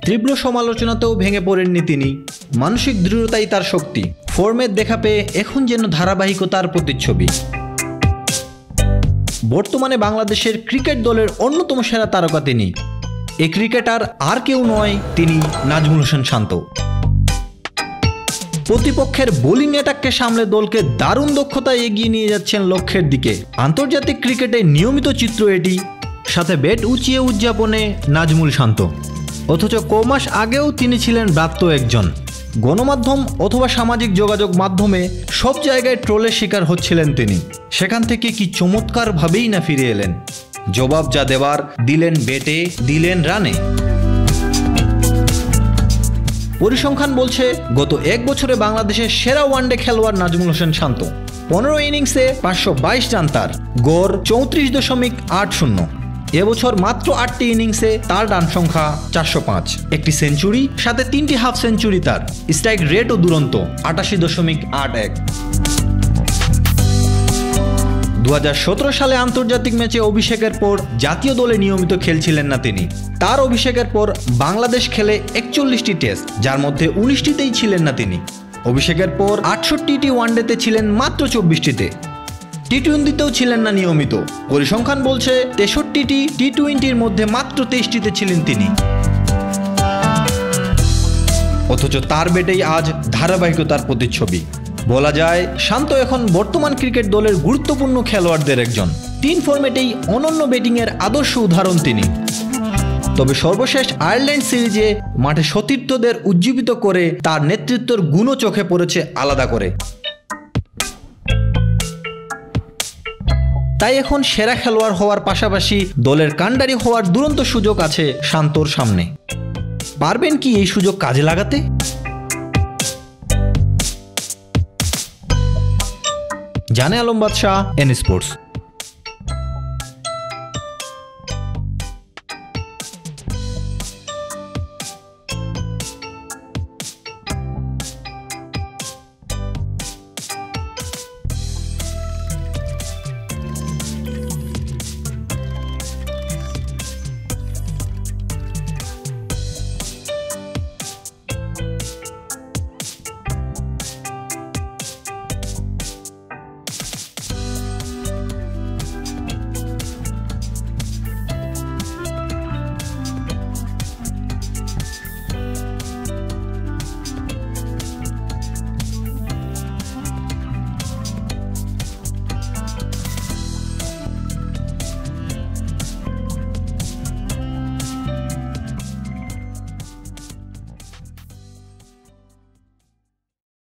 তীব্র সমালোচনাতেও ভেঙে পড়েননি তিনি। মানসিক দৃঢ়তাই তার শক্তি। ফর্মের দেখা পেয়ে এখন যেন ধারাবাহিকতার প্রতিচ্ছবি। বর্তমানে বাংলাদেশের ক্রিকেট দলের অন্যতম সেরা তারকা তিনি। এ ক্রিকেটার আর কেউ নয়, তিনি নাজমুল হোসেন শান্ত। প্রতিপক্ষের বোলিং অ্যাটাককে সামলে দলকে দারুণ দক্ষতায় এগিয়ে নিয়ে যাচ্ছেন লক্ষ্যের দিকে। আন্তর্জাতিক ক্রিকেটে নিয়মিত চিত্র এটি। সাথে ব্যাট উঁচিয়ে উদযাপনে নাজমুল শান্ত। অথচ কমাস আগেও তিনি ছিলেন ব্রাত্য একজন। গণমাধ্যম অথবা সামাজিক যোগাযোগ মাধ্যমে সব জায়গায় ট্রোলের শিকার হচ্ছিলেন তিনি। সেখান থেকে কি চমৎকারভাবেই না ফিরে এলেন? জবাব যা দেওয়ার দিলেন বেটে, দিলেন রানে। পরিসংখ্যান বলছে, গত এক বছরে বাংলাদেশের সেরা ওয়ানডে খেলোয়াড় নাজমুল হোসেন শান্ত। পনেরো ইনিংসে পাঁচশো বাইশ রান তার। গড় চৌত্রিশ দশমিক আট শূন্য। এবছর মাত্র আটটি ইনিংসে তার রান সংখ্যা চারশো পাঁচ। একটি সেঞ্চুরি, সাথে তিনটি হাফ সেঞ্চুরি তার। স্ট্রাইক রেটও দুরন্ত, আটাশি দশমিক আট এক। দু সালে আন্তর্জাতিক ম্যাচে অভিষেকের পর জাতীয় দলে নিয়মিত খেলছিলেন না তিনি। তার অভিষেকের পর বাংলাদেশ খেলে একচল্লিশটি টেস্ট, যার মধ্যে উনিশটিতেই ছিলেন না তিনি। অভিষেকের পর আটষট্টিটি ওয়ানডেতে ছিলেন মাত্র চব্বিশটিতে। টি টোয়েন্টিতেও ছিলেন না নিয়মিত। পরিসংখ্যান বলছে তেষট্টিটি টি টোয়েন্টির মধ্যে মাত্র তেইশটিতে ছিলেন তিনি। অথচ তার বেটেই আজ ধারাবাহিকতার প্রতিচ্ছবি। বলা যায়, শান্ত এখন বর্তমান ক্রিকেট দলের গুরুত্বপূর্ণ খেলোয়াড়দের একজন। তিন ফর্মেটেই অনন্য ব্যাটিংয়ের আদর্শ উদাহরণ তিনি। তবে সর্বশেষ আয়ারল্যান্ড সিরিজে মাঠে সতীর্থদের উজ্জীবিত করে তার নেতৃত্বের গুণও চোখে পড়েছে আলাদা করে। তাই এখন সেরা খেলোয়াড় হওয়ার পাশাপাশি দলের কাণ্ডারি হওয়ার দুরন্ত সুযোগ আছে শান্তর সামনে। পারবেন কি এই সুযোগ কাজে লাগাতে? জানে আলম বাদশাহ এন স্পোর্টস